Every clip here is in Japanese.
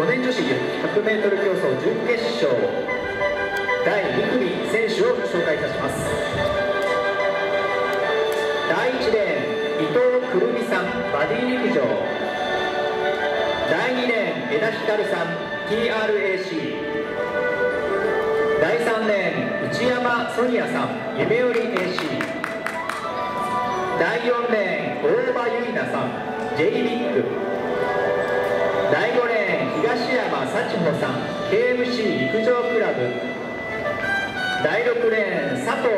去年女子 100m 競走準決勝第2組選手を紹介いたします。第1レーン伊藤くるみさんバディ陸上。第2レーン枝光さん TRAC 第3レーン内山ソニアさん夢より AC 第4レーン大場結菜さん J ビッグ。第5レーン東山幸穂さん KMC 陸上クラブ。第6レーン佐藤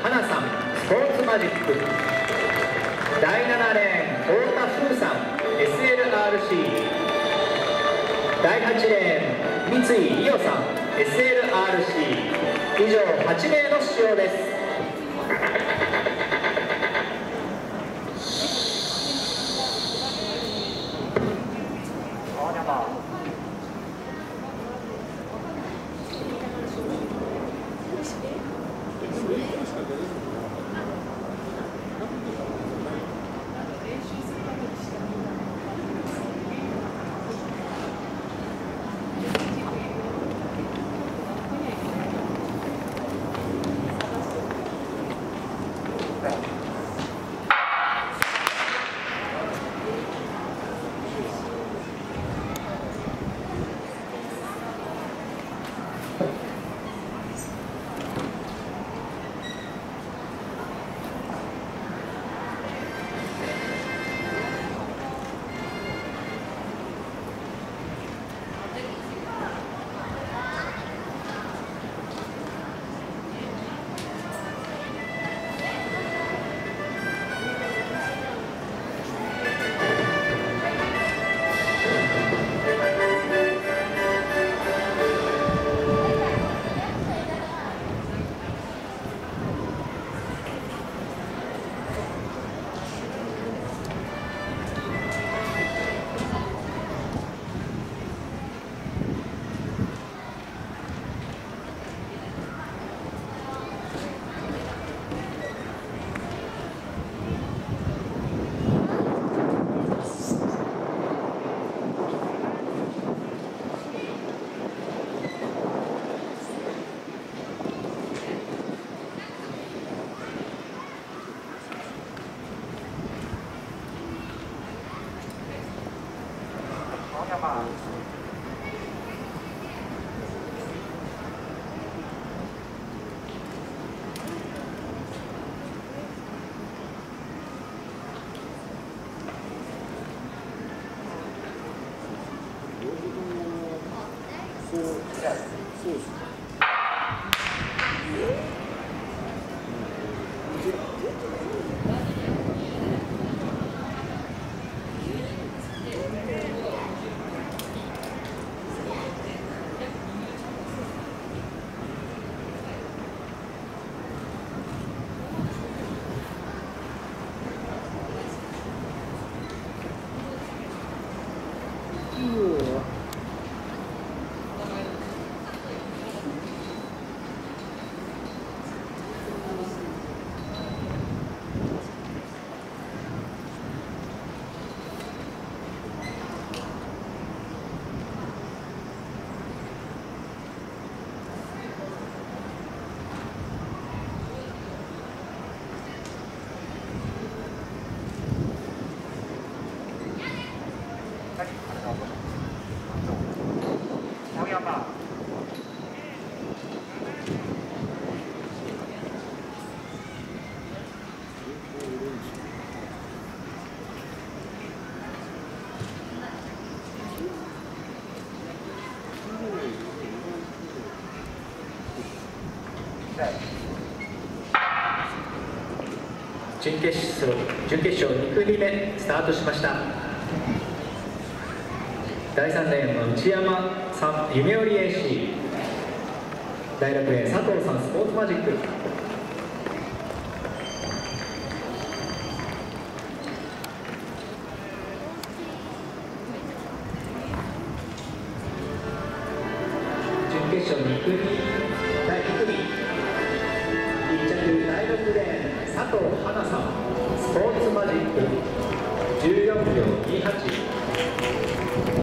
花さんスポーツマジック。第7レーン太田風さん SLRC 第8レーン三井伊代さん SLRC 以上8名の出場です。ある。そうですね準決勝2組目スタートしました。第3レーンの内山さん夢より AC 第6レーン佐藤さんスポーツマジック。準決勝2組第2組1着第6レーン佐藤花さん。スポーツマジック。14秒28